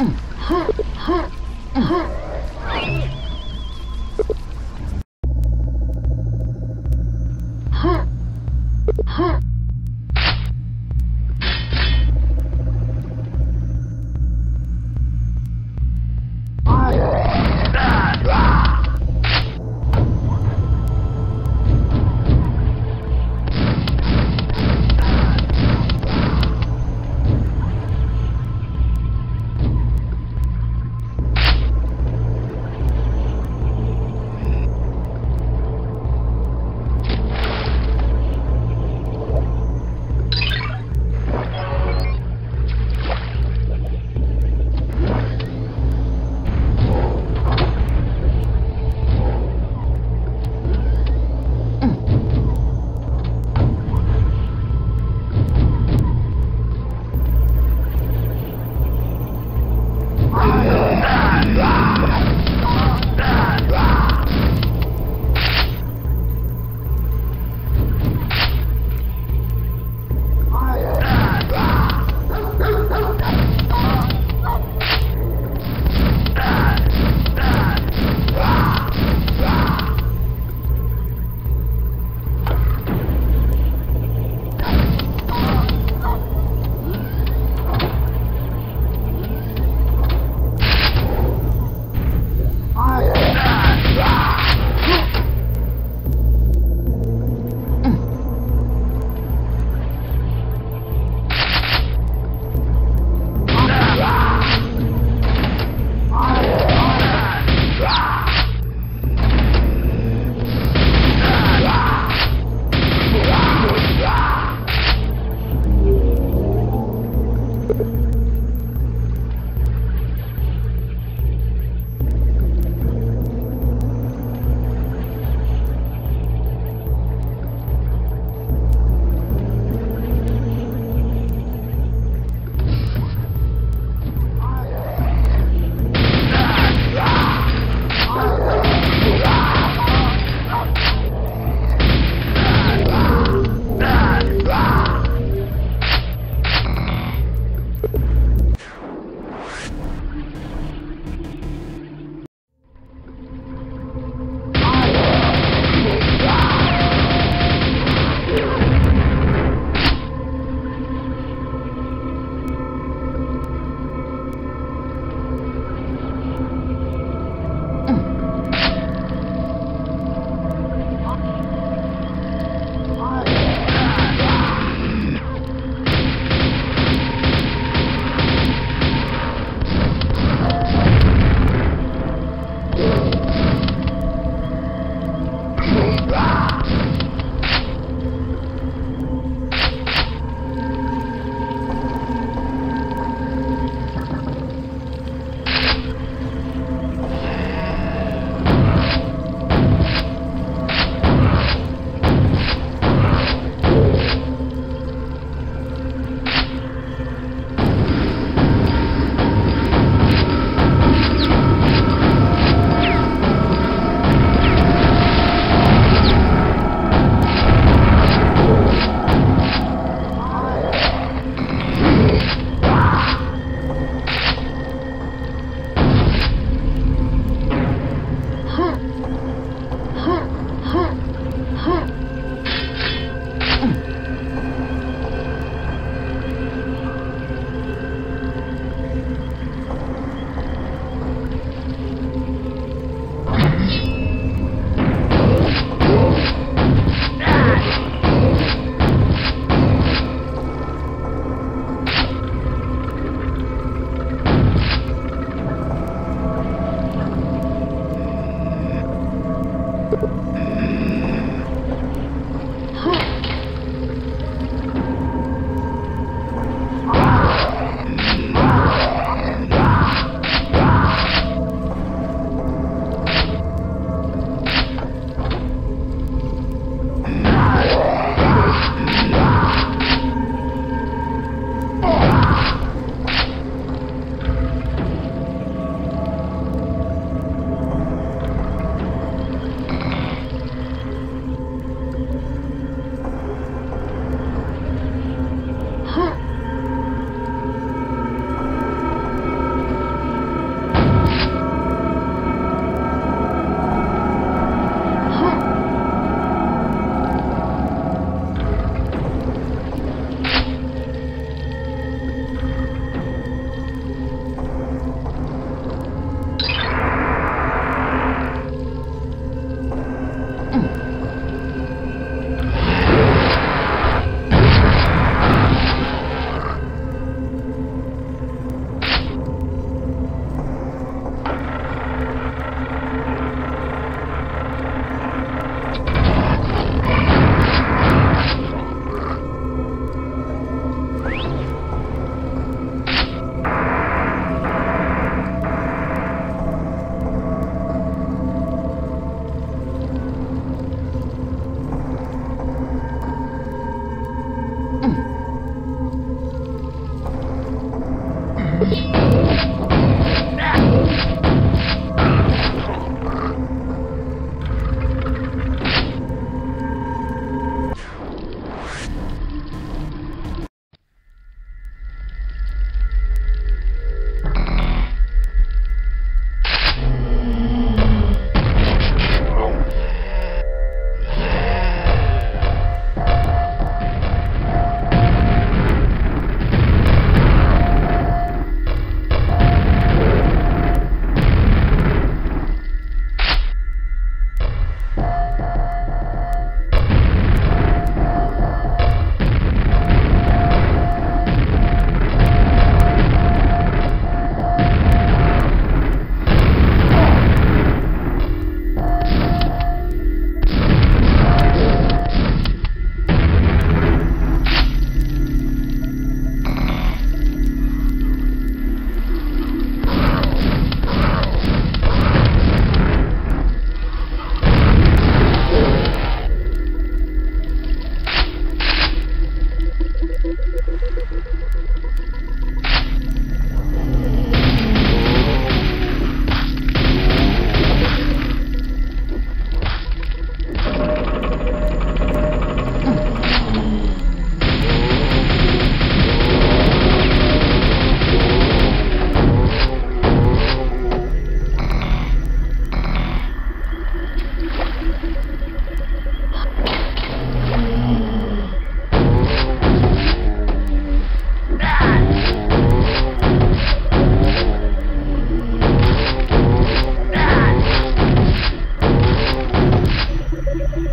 Huh? Huh? Huh?